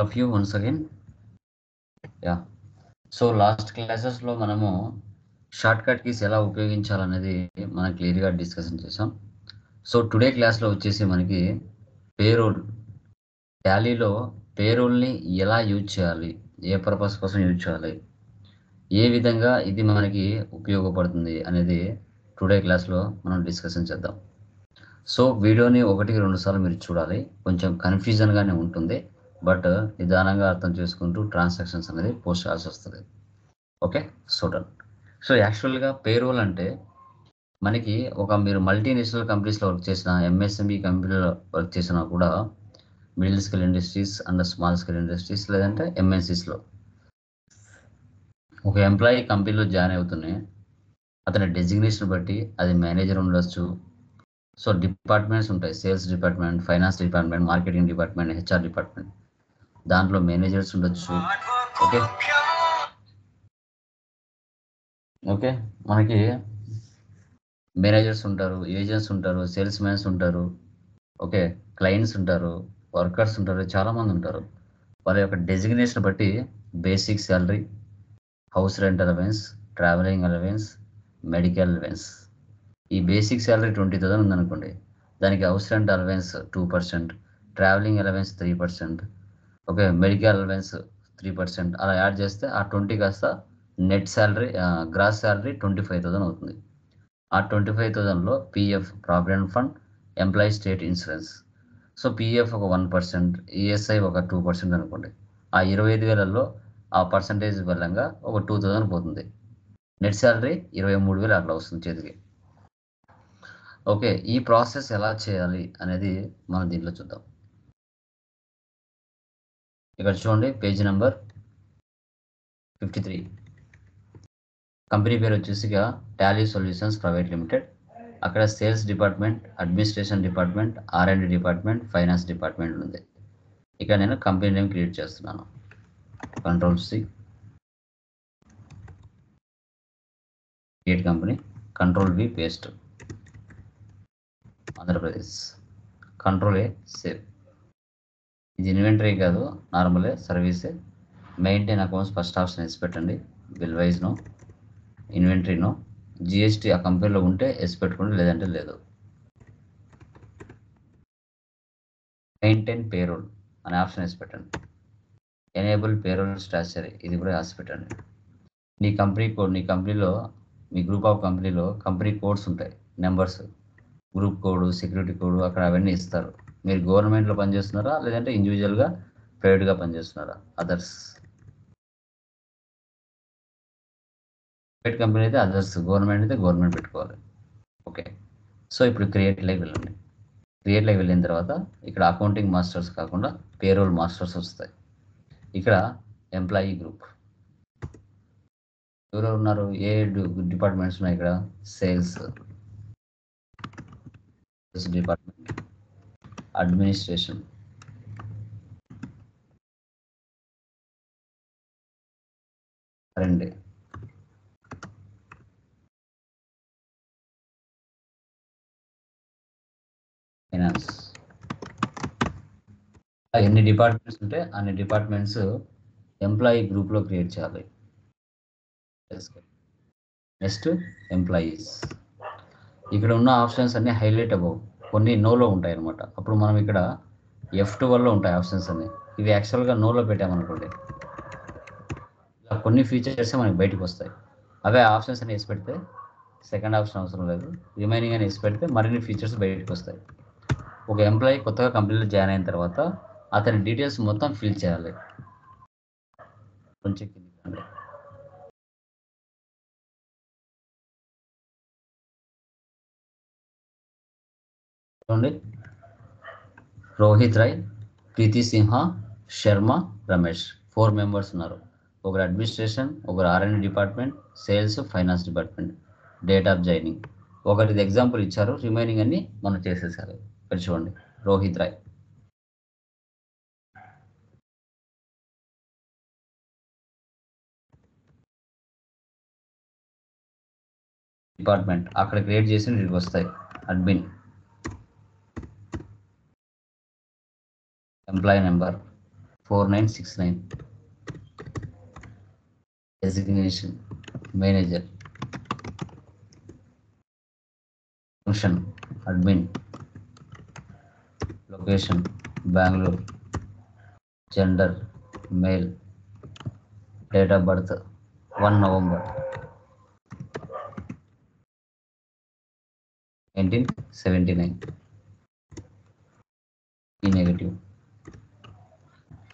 all you you once yeah so last క్లాసెస్లో మనము short cut keys ఎలా ఉపయోగించాలనేది మనం క్లియర్గా డిస్కషన్ చేసాం సో టుడే క్లాస్లో వచ్చేసి మనకి పేరోల్ టాలీలో పేరోల్ని ఎలా యూజ్ చేయాలి? ఏ పర్పస్ కోసం యూజ్ చేయాలి? ఏ విధంగా ఇది మనకి ఉపయోగపడుతుంది అనేది టుడే క్లాస్లో మనం డిస్కషన్ చేద్దాం. సో వీడియోని ఒకటికి రెండు సార్లు మీరు చూడాలి. కొంచెం కన్ఫ్యూజన్గానే ఉంటుంది. బట్ నిదానంగా అర్థం చేసుకుంటూ ట్రాన్సాక్షన్స్ అనేది పోస్ట్ చేయాల్సి వస్తుంది. ఓకే? చూడండి సో యాక్చువల్గా పేరోల్ అంటే మనకి ఒక మీరు మల్టీనేషనల్ కంపెనీస్లో వర్క్ చేసిన ఎంఎస్ఎంఈ కంపెనీలో వర్క్ చేసినా కూడా middle scale industries and small scale industries లేదంటే ఎంఎన్సీస్లో. ఒక ఎంప్లాయీ కంపెనీలో జాయిన్ అవుతున్నాయి అతని డెసిగ్నేషన్ బట్టి అది మేనేజర్ ఉండొచ్చు. సో డిపార్ట్మెంట్స్ ఉంటాయి. Sales department finance department marketing department HR department. దాంట్లో మేనేజర్స్ ఉండొచ్చు. ఓకే. ఓకే. మనకి మేనేజర్స్ ఉంటారు ఏజెంట్స్ ఉంటారు సేల్స్ మ్యాన్స్ ఉంటారు ఓకే. క్లయింట్స్ ఉంటారు వర్కర్స్ ఉంటారు చాలామంది ఉంటారు. వాళ్ళ యొక్క డెసిగ్నేషన్ బట్టి basic salary house rent allowance travelling allowance medical allowance. ఈ బేసిక్ శాలరీ ట్వంటీ థౌసండ్ ఉందనుకోండి. దానికి house rent allowance two percent travelling allowance three percent okay medical allowance three percent అలా యాడ్ చేస్తే ఆ ట్వంటీ కాస్త net salary gross salary twenty five thousand అవుతుంది. ఆ twenty five థౌసండ్లో PF provident fund employee state insurance so PF ఒక one percent ESI ఒక two percent అనుకోండి. ఆ ఇరవై ఐదు వేలలో ఆ పర్సంటేజ్ బలంగా ఒక టూ థౌజండ్ పోతుంది. నెట్ శాలరీ ఇరవై మూడు వేలు అట్లా వస్తుంది చేతికి. ఓకే ఈ ప్రాసెస్ ఎలా చేయాలి అనేది మనం దీంట్లో చూద్దాం. ఇక్కడ చూడండి page number fifty three. Company పేరు వచ్చేసి టాలీ సొల్యూషన్స్ ప్రైవేట్ లిమిటెడ్. అక్కడ sales department administration department are and department finance department ఉంది. ఇక్కడ నేను కంపెనీ నేమ్ క్రియేట్ చేస్తున్నాను. Control C create company control B paste Andhra Pradesh. Control A save ఇది inventory కాదు నార్మలే సర్వీసే మెయింటైన్ అకౌంట్స్ ఫస్ట్ ఆప్షన్ వేసి పెట్టండి బిల్ వైజ్ ఇన్వెంటరీనో జిఎస్టీ ఆ కంపెనీలో ఉంటే వేసి పెట్టుకోండి లేదంటే లేదు. మెయింటైన్ పేరోల్ అనే ఆప్షన్ వేసి పెట్టండి. ఎనేబుల్ పేరోల్ స్ట్రాచరీ ఇది కూడా రాసి పెట్టండి. నీ కంపెనీ కోడ్ నీ కంపెనీలో మీ గ్రూప్ ఆఫ్ కంపెనీలో కంపెనీ కోడ్స్ ఉంటాయి numbers group code security code అక్కడ అవన్నీ ఇస్తారు. మీరు గవర్నమెంట్లో పనిచేస్తున్నారా? లేదంటే ఇండివిజువల్గా ప్రైవేట్గా పనిచేస్తున్నారా? అదర్స్ ప్రైవేట్ కంపెనీ అయితే అదర్స్ గవర్నమెంట్ అయితే గవర్నమెంట్ పెట్టుకోవాలి. ఓకే సో ఇప్పుడు క్రియేట్ లైక్ వెళ్ళండి క్రియేట్ లైక్ వెళ్ళిన తర్వాత ఇక్కడ అకౌంటింగ్ మాస్టర్స్ కాకుండా పేరోల్ మాస్టర్స్ వస్తాయి. ఇక్కడ ఎంప్లాయీ గ్రూప్ ఎవరెవరు ఉన్నారు? ఏ డిపార్ట్మెంట్స్ ఉన్నాయి ఇక్కడ? Sales sales department administration. రండి. ఫైనాన్స్. ఎన్ని డిపార్ట్మెంట్స్ ఉంటే అన్ని డిపార్ట్మెంట్స్ ఎంప్లాయీ గ్రూప్లో క్రియేట్ చేయాలి. నెక్స్ట్ ఎంప్లాయీస్ ఇక్కడ ఉన్న ఆప్షన్స్ అన్ని హైలైట్ అవ్వవు కొన్ని నోలో ఉంటాయి అనమాట అప్పుడు మనం ఇక్కడ ఎఫ్ వల్ల ఉంటాయి ఆప్షన్స్ అన్ని. ఇవి యాక్చువల్గా నోలో పెట్టామనుకోండి ఇలా కొన్ని ఫీచర్స్ మనకి బయటకు వస్తాయి. అవే ఆప్షన్స్ అని వేసి పెడితే సెకండ్ ఆప్షన్ అవసరం లేదు. రిమైనింగ్ అని వేసి పెడితే మరిన్ని ఫీచర్స్ బయటకు వస్తాయి. ఒక ఎంప్లాయీ కొత్తగా కంపెనీలో జాయిన్ అయిన తర్వాత అతని డీటెయిల్స్ మొత్తం ఫిల్ చేయాలి. కొంచెం చూడండి. రోహిత్ రాయ్ ప్రీతి సింహ శర్మ రమేష్. ఫోర్ మెంబర్స్ ఉన్నారు. ఒకరు అడ్మినిస్ట్రేషన్ ఒకరు R and department sales finance department date of joining ఒకటి ఎగ్జాంపుల్ ఇచ్చారు. రిమైనింగ్ అన్ని మనం చేసేసారు. ఇక్కడ చూడండి. రోహిత్ రాయ్ డిపార్ట్మెంట్ అక్కడ క్రియేట్ చేసి వీటికి వస్తాయి. Admin employee number 4969 designation manager. Function admin. Location bangalore. Gender male. Date of birth 1 november. 1979 e negative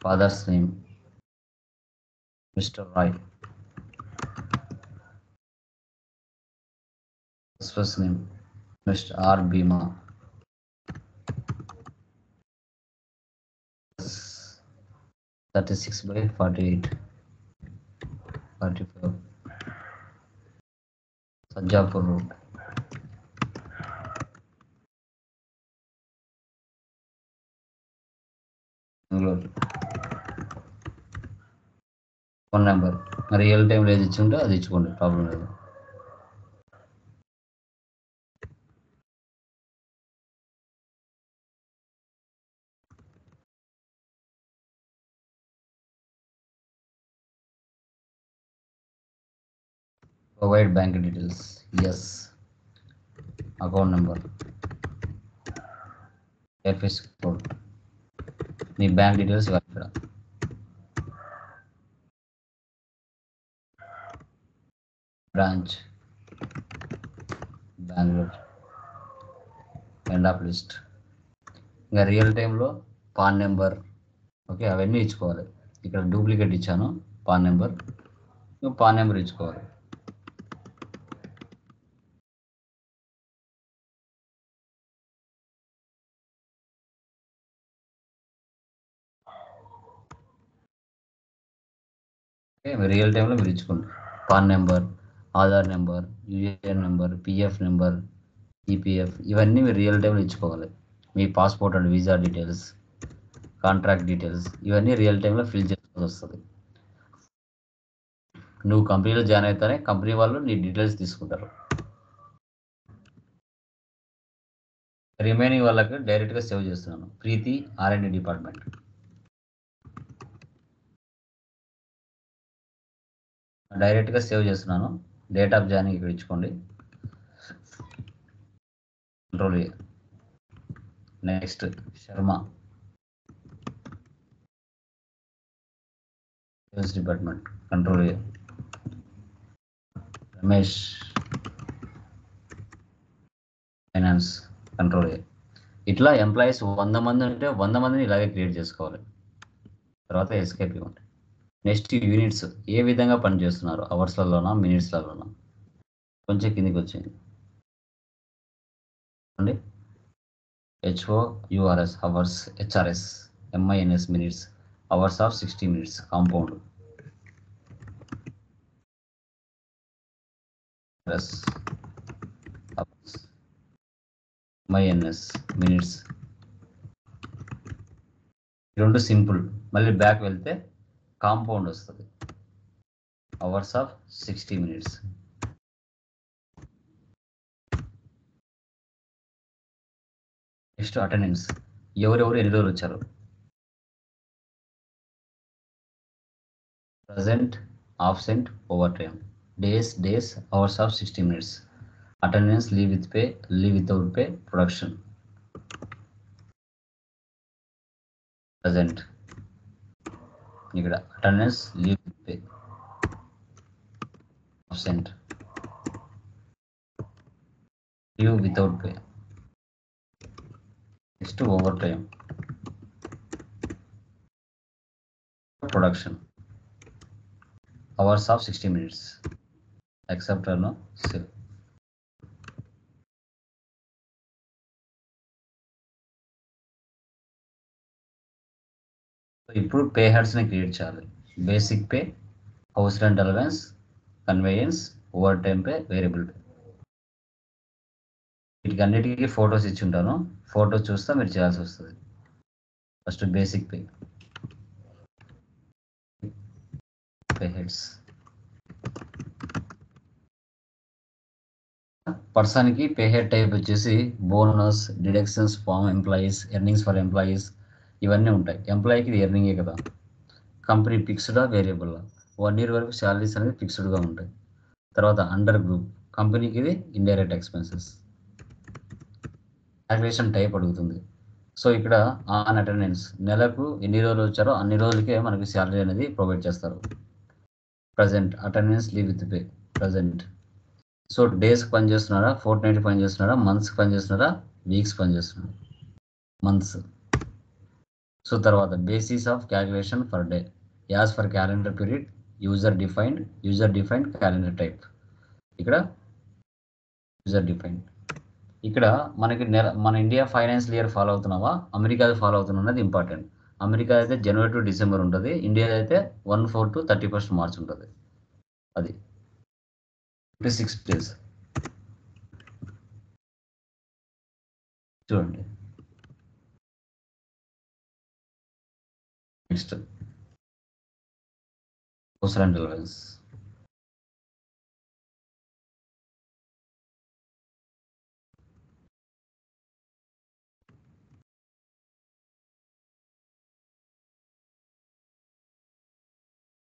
father's name, Mr. Roy. His first name, Mr. R. Bima. Thirty-six by forty-eight, forty-four. Sajapur Road. Bangalore. Phone number. మరి real టైంలో ఏది ఇచ్చి అది ఇచ్చుకోండి problem లేదు. Provide bank details yes account number FS code మీ bank details ఇవ్వాలి ఇక్కడ branch. Bengaluru. End of list ఇంకా రియల్ టైంలో పాన్ నెంబర్. ఓకే అవన్నీ ఇచ్చుకోవాలి. ఇక్కడ డూప్లికేట్ ఇచ్చాను పాన్ నెంబర్. పాన్ నెంబర్ ఇచ్చుకోవాలి. రియల్ టైంలో మీరు ఇచ్చుకోండి. PAN number. Aadhaar number UAN number PF number EPF ఇవన్నీ మీరు రియల్ టైంలో ఇచ్చుకోవాలి. మీ passport and visa details contract details ఇవన్నీ రియల్ టైంలో ఫిల్ చేసుకోవాల్సి వస్తుంది. నువ్వు కంపెనీలో జాయిన్ అవుతానే కంపెనీ వాళ్ళు నీ డీటెయిల్స్ తీసుకుంటారు. రిమైనింగ్ వాళ్ళకి డైరెక్ట్గా సేవ్ చేస్తున్నాను. Preeti R and D department డైరెక్ట్గా సేవ్ చేస్తున్నాను. డేట్ ఆఫ్ జాయినింగ్ ఇక్కడ ఇచ్చుకోండి control next Sharma sales department control Ramesh finance control ఇట్లా ఎంప్లాయీస్ వంద మంది ఉంటే వంద మందిని ఇలాగే క్రియేట్ చేసుకోవాలి. తర్వాత ఎస్కేపీ ఉంటాయి నెక్స్ట్ యూనిట్స్ ఏ విధంగా పనిచేస్తున్నారు? అవర్స్లలోనా మినిట్స్లలోనా? కొంచెం కిందికి వచ్చింది అండి HO URS hours HRS MINS minutes hours of sixty minutes compound. MINS minutes. రెండు సింపుల్. మళ్ళీ బ్యాక్ వెళ్తే కాంపౌండ్ వస్తుంది. Hours of sixty minutes next attendance ఎవరెవరు ఎన్ని రోజులు వచ్చారు? Present absent overtime days days hours of sixty minutes attendance leave with pay leave without pay production present ఇక్కడ attendance leave with pay absent leave without pay next overtime production hours of sixty minutes except no save ఇప్పుడు pay హెడ్స్ని create చేయాలి. Basic pay house rent allowance conveyance overtime pay variable pay. వీటికి అన్నిటికీ photos ఇచ్చి ఉంటాను. Photos చూస్తే మీరు చేయాల్సి వస్తుంది. First basic pay. Pay heads. పర్సన్కి పే హెడ్ టైప్ వచ్చేసి bonus deductions from employees earnings for employees ఇవన్నీ ఉంటాయి. ఎంప్లాయీకి ఇది ఎర్నింగే కదా. కంపెనీ ఫిక్స్డా వేరియబుల్లా వన్ ఇయర్ వరకు శాలరీస్ అనేది ఫిక్స్డ్గా ఉంటాయి. తర్వాత అండర్ గ్రూప్ కంపెనీకి ఇది ఇండైరెక్ట్ ఎక్స్పెన్సెస్ క్యాలిక్యులేషన్ టైప్ అడుగుతుంది. సో ఇక్కడ ఆన్ అటెండెన్స్ నెలకు ఎన్ని రోజులు వచ్చారో అన్ని రోజులకే మనకి శాలరీ అనేది ప్రొవైడ్ చేస్తారు. Present attendance leave with pay present so డేస్కి పనిచేస్తున్నారా? ఫోర్త్ నైట్ పని మంత్స్కి పనిచేస్తున్నారా? వీక్స్ పనిచేస్తున్నారా? మంత్స్ సో తర్వాత basis of calculation for day as per calendar period user defined user defined calendar type ఇక్కడ యూజర్ డిఫైన్డ్ ఇక్కడ మనకి నెల మన ఇండియా ఫైనాన్షియల్ ఇయర్ ఫాలో అవుతున్నావా? అమెరికాది ఫాలో అవుతున్నా అనేది ఇంపార్టెంట్ అమెరికా అయితే జనవరి టు డిసెంబర్ ఉంటుంది. ఇండియా అయితే one four to thirty first March ఉంటుంది. అది. ఫిఫ్టీ సిక్స్ డేస్ చూడండి. Next social and relevance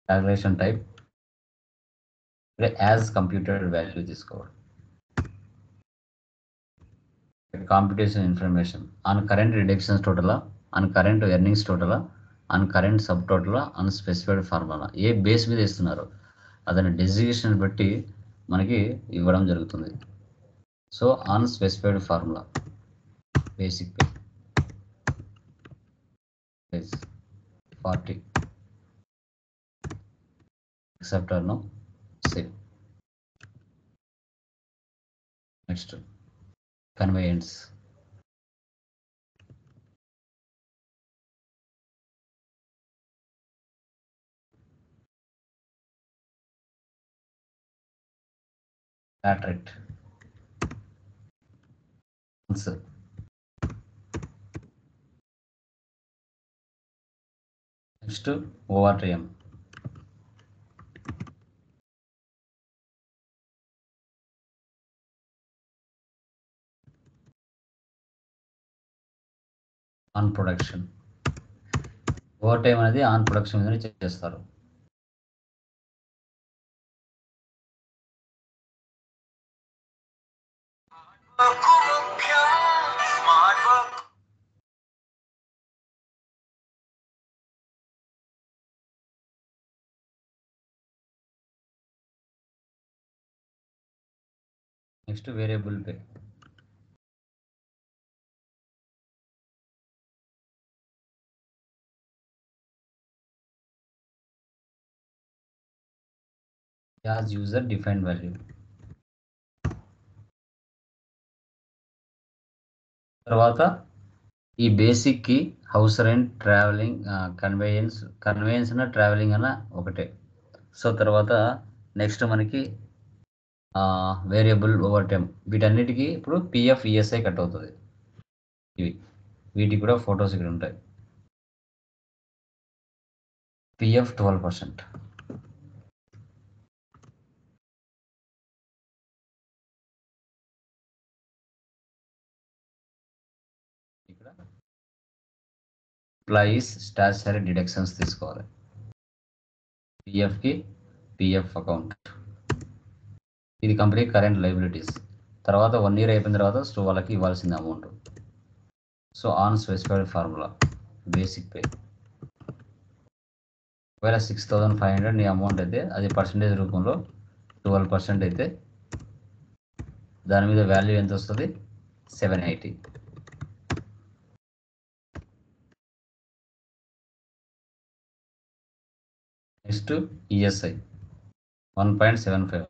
calculation type. As computer value తీసుకోవడం competition information on current reductions టోటలా on current earnings టోటలా and current sub total unspecified formula. A base మీద ఇస్తున్నారు అతని designation బట్టి మనకి ఇవ్వడం జరుగుతుంది. So unspecified formula. Basic pay forty. ఎక్సెప్టర్ను save next. save that right. Answer. On production overtime అనేది on production చేస్తారు. Next variable pay as user define value తర్వాత ఈ బేసిక్కి house rent travelling conveyance conveyance అన్న ట్రావెలింగ్ అన్న ఒకటే. సో తర్వాత next మనకి variable over time వీటన్నిటికీ ఇప్పుడు పిఎఫ్ ఈఎస్ఐ కట్ అవుతుంది. ఇవి. వీటికి కూడా ఫొటోస్ ఇక్కడ ఉంటాయి. PF twelve percent. Employees statutory deductions తీసుకోవాలి. పిఎఫ్కి పిఎఫ్ అకౌంట్ ఇది కంపెనీ కరెంట్ లైబిలిటీస్ తర్వాత వన్ ఇయర్ అయిపోయిన తర్వాత సో వాళ్ళకి ఇవ్వాల్సిన amount so on specified formula basic pay ఒకవేళ సిక్స్ థౌజండ్ ఫైవ్ హండ్రెడ్ నీ అమౌంట్ అయితే అది పర్సంటేజ్ రూపంలో ట్వెల్వ్ పర్సెంట్ అయితే దాని మీద వాల్యూ ఎంత వస్తుంది? Seven eighty next ESI one point seven five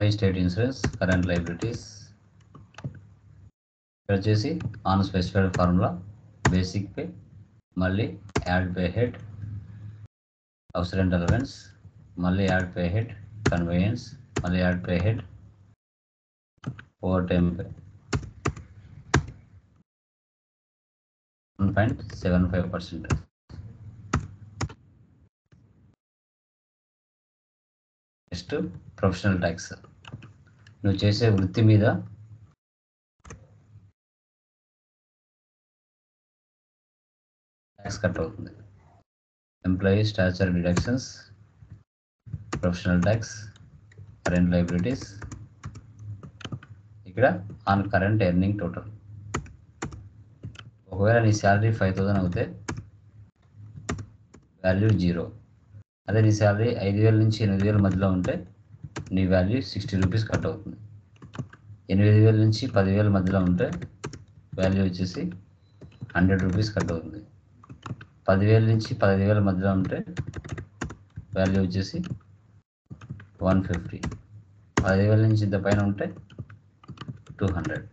పై స్టేట్ ఇన్సూరెన్స్ కరెంట్ లైబిలిటీస్ ఇక్కడ వచ్చేసి on specified formula basic pay మళ్ళీ add pay head house rent allowance మళ్ళీ యాడ్ పే హెడ్ కన్వేయన్స్ మళ్ళీ add pay head overtime pay. One point seven five percent. Next professional tax. నువ్వు చేసే వృత్తి మీద tax cut అవుతుంది. Employee statutory deductions professional tax current libraries. ఇక్కడ on current earning total. ఒకవేళ నీ శాలరీ ఫైవ్ థౌసండ్ అవుతే వాల్యూ జీరో. అదే నీ శాలరీ ఐదు వేల నుంచి ఎనిమిది వేల మధ్యలో ఉంటే నీ వాల్యూ సిక్స్టీ రూపీస్ కట్ అవుతుంది. ఎనిమిది వేల నుంచి పదివేల మధ్యలో ఉంటే వాల్యూ వచ్చేసి హండ్రెడ్ రూపీస్ కట్ అవుతుంది. పదివేల నుంచి పదిహేను వేల మధ్యలో ఉంటే వాల్యూ వచ్చేసి వన్ ఫిఫ్టీ. పదివేల నుంచి ఇంత పైన ఉంటే టూ హండ్రెడ్.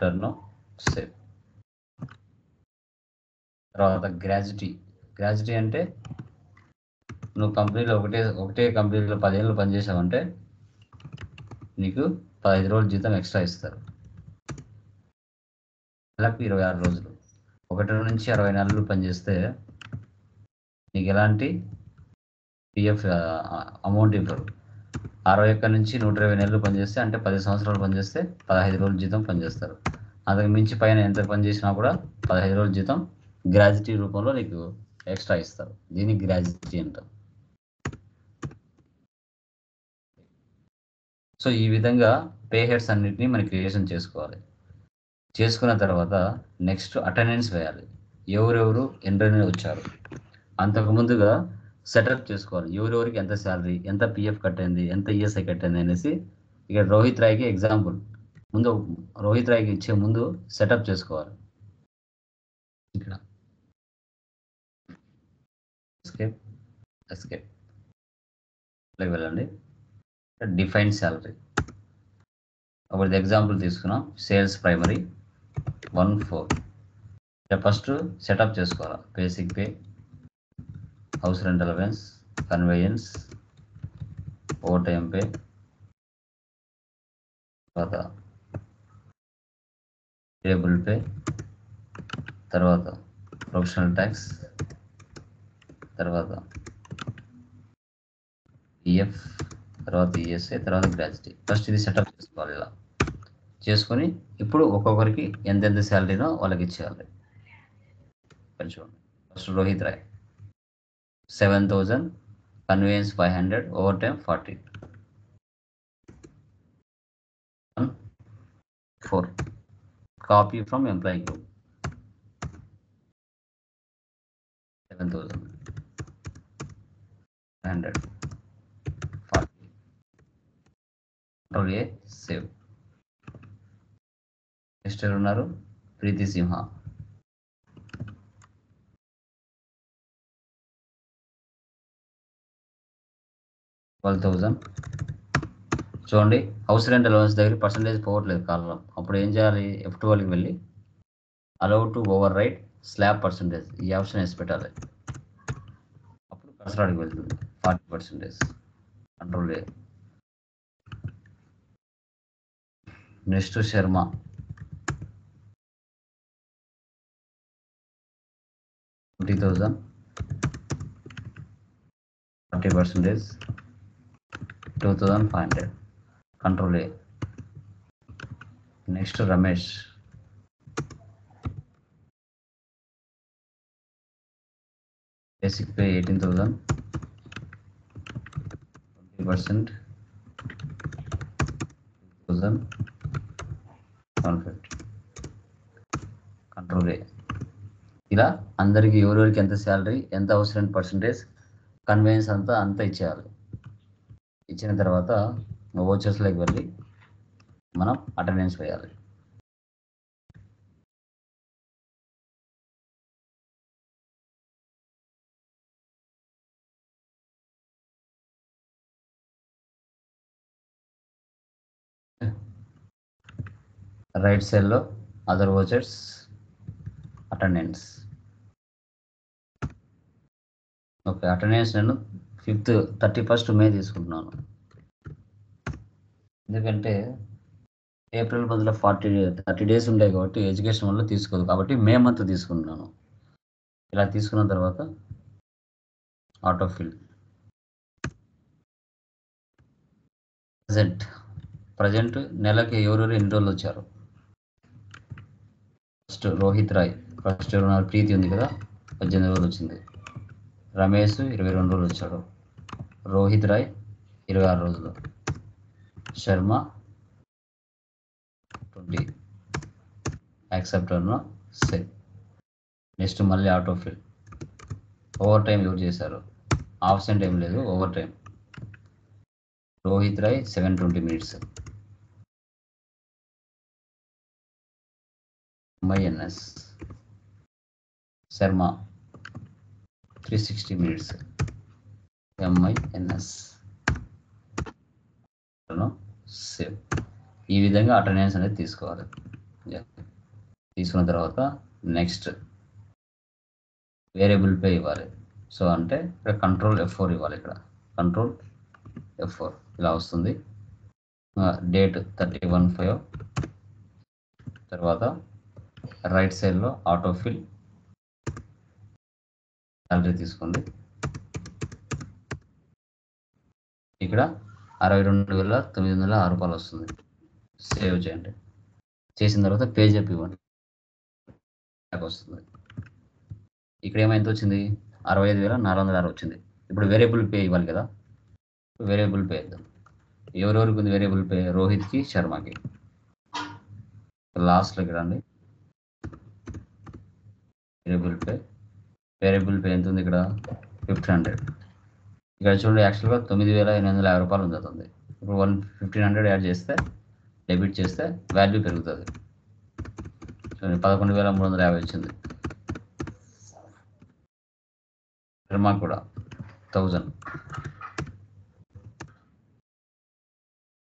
Turn save. తర్వాత గ్రాడ్యుటీ. గ్రాడ్యుటీ అంటే నువ్వు కంపెనీలో ఒకటే ఒకటే కంపెనీలో పదిహేను పనిచేసావంటే నీకు పదహైదు రోజులు జీతం ఎక్స్ట్రా ఇస్తారు. నెలకు ఇరవై ఆరు రోజులు. ఒకటి నుంచి అరవై నెలలు పనిచేస్తే నీకు ఎలాంటి పిఎఫ్ అమౌంట్ ఇవ్వరు. అరవై ఒక్క నుంచి నూట ఇరవై నెలలు పనిచేస్తే అంటే పది సంవత్సరాలు పనిచేస్తే పదహైదు రోజులు జీతం పనిచేస్తారు. అంతకు మించి పైన ఎంత పనిచేసినా కూడా పదహైదు రోజుల జీతం గ్రాజ్యుటీ రూపంలో నీకు ఎక్స్ట్రా ఇస్తారు. దీన్ని గ్రాజ్యుటీ అంటారు. సో ఈ విధంగా పే హెడ్స్ అన్నిటినీ మనం క్రియేషన్ చేసుకోవాలి. చేసుకున్న తర్వాత నెక్స్ట్ అటెండెన్స్ వేయాలి. ఎవరెవరు ఎన్ని వచ్చారు. అంతకు ముందుగా సెటప్ చేసుకోవాలి. ఎవరెవరికి ఎంత శాలరీ ఎంత పిఎఫ్ కట్టింది ఎంత ఈఎస్ఐ కట్టింది అనేసి ఇక్కడ రోహిత్ రాయ్కి ఎగ్జాంపుల్. ముందు రోహిత్ రాయ్కి ఇచ్చే ముందు సెటప్ చేసుకోవాలి. ఇక్కడ. ఎస్కేప్ ఎస్కేప్ వెళ్ళండి. డిఫైన్ శాలరీ ఒకటి ఎగ్జాంపుల్ తీసుకున్నాం. Sales primary one four first setup చేసుకోవాలి. Basic pay house rent allowance conveyance over pay తర్వాత టేబుల్ పే తర్వాత ప్రొఫెషనల్ ట్యాక్స్ తర్వాత ఈఎఫ్ తర్వాత ఈఎస్ఐ తర్వాత గ్రాడ్యుటీ ఫస్ట్ ఇది సెటప్ చేసుకోవాలి ఇలా. చేసుకొని ఇప్పుడు ఒక్కొక్కరికి ఎంతెంత శాలరీనో వాళ్ళకి ఇచ్చేయాలి. చూడండి first Rohit Rai. seven thousand convenience five hundred over time forty four copy from employee group seven thousand hundred forty control A save next ఎవరు ఉన్నారు ప్రీతి సింహ ట్వెల్వ్ థౌజండ్ చూడండి హౌస్ రెంట్ అలవెన్స్ దగ్గర పర్సంటేజ్ పోవట్లేదు కాలం అప్పుడు ఏం చేయాలి? ఎఫ్ ట్వెల్వ్కి వెళ్ళి allow to overwrite slab percentage ఈ ఆప్షన్ వేసి పెట్టాలి. అప్పుడు కసరాడికి వెళ్తుంది. Forty percentage control next Sharma. Twenty thousand forty percentage two thousand five hundred. Control A next Ramesh basic pay eighteen thousand twenty percent thousand one fifty control A ఇలా అందరికీ ఎవరెవరికి ఎంత శాలరీ ఎంత అవసరం పర్సంటేజ్ కన్వీనియన్స్ అంతా అంతా ఇచ్చేయాలి. ఇచ్చిన తర్వాత ఓచర్స్లోకి వెళ్ళి మనం అటెండెన్స్ వేయాలి. రైట్ సైడ్లో other vouchers attendance okay attendance నేను ఫిఫ్త్ థర్టీ ఫస్ట్ మే తీసుకుంటున్నాను. ఎందుకంటే ఏప్రిల్ మంత్లో ఫార్టీ థర్టీ డేస్ ఉంటాయి కాబట్టి ఎడ్యుకేషన్ వల్ల తీసుకోదు. కాబట్టి మే మంత్ తీసుకుంటున్నాను. ఇలా తీసుకున్న తర్వాత ఆటో ఫిల్. ప్రజెంట్ ప్రజెంట్ నెలకి ఎవరెవరు ఎన్ని రోజులు వచ్చారు? ఫస్ట్ రోహిత్ రాయ్ ఫస్ట్ ప్రీతి ఉంది కదా పద్దెనిమిది రోజులు వచ్చింది. రమేష్ ఇరవై రెండు రోజులు వచ్చాడు. రోహిత్ రాయ్ ఇరవై ఆరు రోజులు. శర్మ ట్వంటీ. యాక్సెప్ట్ అన్న సేవ్ నెక్స్ట్ మళ్ళీ auto fill overtime use చేశారు? ఆప్షన్ ఏం లేదు overtime. Rohit Rai seven twenty minutes. MINS Sharma three sixty minutes. MINS save ఈ విధంగా అటెండెన్స్ అనేది తీసుకోవాలి. తీసుకున్న తర్వాత నెక్స్ట్ వేరియబుల్ పే ఇవ్వాలి. సో అంటే ఇక్కడ కంట్రోల్ ఎఫ్ ఫోర్ ఇవ్వాలి ఇక్కడ. కంట్రోల్ ఎఫ్ ఫోర్ ఇలా వస్తుంది. డేట్ థర్టీ వన్ ఫైవ్ తర్వాత రైట్ సైడ్లో ఆటో ఫిల్ సాలరీ తీసుకోండి. ఇక్కడ అరవై రెండు వేల తొమ్మిది వందల ఆరు రూపాయలు వస్తుంది. సేవ్ చేయండి. చేసిన తర్వాత పేజ్ అప్ ఇవ్వండి. వస్తుంది. ఇక్కడ ఏమైంది? వచ్చింది? అరవై ఐదు వేల నాలుగు వందల ఆరు వచ్చింది. ఇప్పుడు వేరియబుల్ పే ఇవ్వాలి కదా. వేరియబుల్ పే ఇద్దాం. ఎవరెవరికి ఉంది వేరియబుల్ పే రోహిత్కి శర్మకి. లాస్ట్లోకి రండి. వేరియబుల్ పే వేరియబుల్ పే ఎంత ఉంది ఇక్కడ? ఫిఫ్టీన్ హండ్రెడ్ ఇక్కడ చూడండి యాక్చువల్గా తొమ్మిది వేల ఎనిమిది వందల యాభై రూపాయలు ఉంది ఇప్పుడు వన్ ఫిఫ్టీన్ హండ్రెడ్ యాడ్ చేస్తే డెబిట్ చేస్తే వాల్యూ పెరుగుతుంది. చూడండి పదకొండు వేల మూడు వందల యాభై వచ్చింది. నిర్మా కూడా థౌజండ్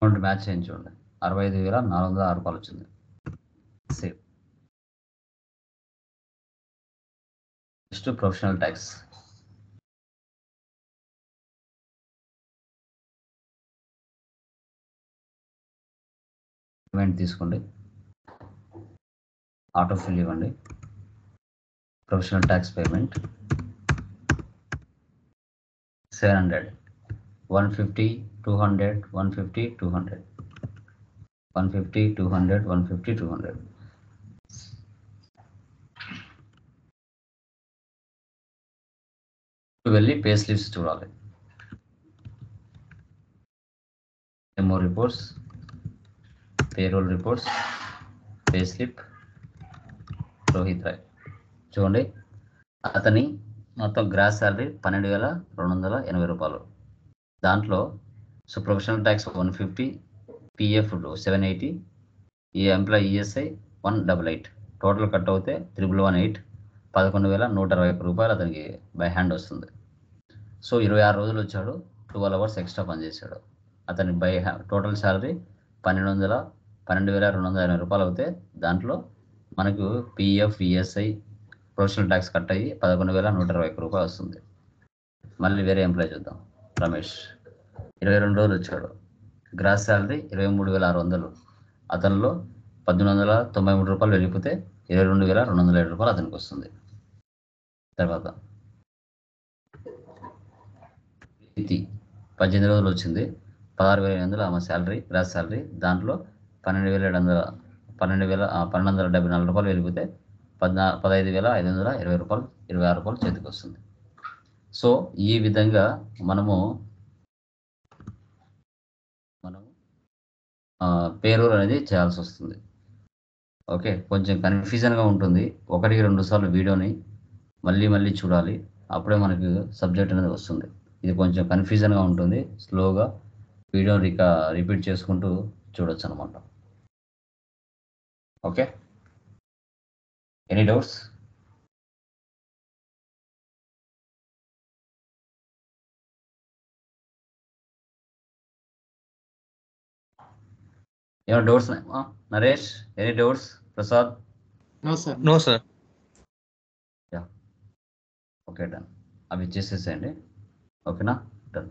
అమౌంట్ మ్యాచ్ చేయండి చూడండి అరవై ఐదు వేల నాలుగు వందల ఆరు రూపాయలు వచ్చింది. Save next professional tax payment తీసుకోండి. ఆటో ఫిల్ ఇవ్వండి. Professional tax payment seven hundred one fifty two hundred one fifty two hundred one fifty two hundred one fifty two hundred వెళ్ళి పే స్లిప్స్ చూడాలి. ఎమో reports payroll reports pay slip Rohit Rai. చూడండి అతని మొత్తం gross salary పన్నెండు వేల రెండు వందల ఎనభై రూపాయలు. దాంట్లో so professional tax one fifty PF seven eighty ఈ employee ESI one double eight. Total cut అవుతే త్రిబుల్ వన్ ఎయిట్ పదకొండు వేల నూట అరవై ఒక్క రూపాయలు అతనికి బై హ్యాండ్ వస్తుంది. సో ఇరవై ఆరు రోజులు వచ్చాడు ట్వెల్వ్ అవర్స్ ఎక్స్ట్రా పనిచేశాడు అతని బై హ్యా టోటల్ శాలరీ పన్నెండు వందల పన్నెండు వేల రెండు వందల ఇరవై రూపాయలు అవుతే దాంట్లో మనకు PF ESI professional tax cut అయ్యి పదకొండు వేల నూట ఇరవై ఒక్క రూపాయలు వస్తుంది. మళ్ళీ వేరే ఎంప్లాయ్ చూద్దాం. రమేష్. ఇరవై రెండు రోజులు వచ్చాడు. గ్రాస్ శాలరీ ఇరవై మూడు వేల ఆరు వందలు. అతనిలో పద్దెనిమిది వందల తొంభై మూడు రూపాయలు వెళ్ళిపోతే ఇరవై రెండు వేల రెండు వందల ఏడు రూపాయలు అతనికి వస్తుంది. తర్వాత ప్రీతి పద్దెనిమిది రోజులు వచ్చింది. పదహారు వేల ఎనిమిది వందలు ఆమె శాలరీ గ్రాస్ శాలరీ దాంట్లో పన్నెండు వేల ఏడు వందల పన్నెండు వేల పన్నెండు వందల డెబ్బై నాలుగు రూపాయలు వెళ్ళిపోతే పద్నా పదహైదు వేల ఐదు వందల ఇరవై రూపాయలు ఇరవై ఆరు రూపాయలు చేతికి వస్తుంది సో ఈ విధంగా మనము మనము పేరూరు అనేది చేయాల్సి వస్తుంది. ఓకే కొంచెం కన్ఫ్యూజన్గా ఉంటుంది. ఒకటికి రెండు సార్లు వీడియోని మళ్ళీ మళ్ళీ చూడాలి. అప్పుడే మనకు సబ్జెక్ట్ అనేది వస్తుంది. ఇది కొంచెం కన్ఫ్యూజన్గా ఉంటుంది. స్లోగా వీడియో రికా రిపీట్ చేసుకుంటూ చూడొచ్చు అనమాట ఓకే? ఎనీ డౌట్స్ ఏమైనా doubts Naresh any doubts Prasad? No, sir. No, sir. Okay done అవి చేసేసేయండి. ఓకేనా డన్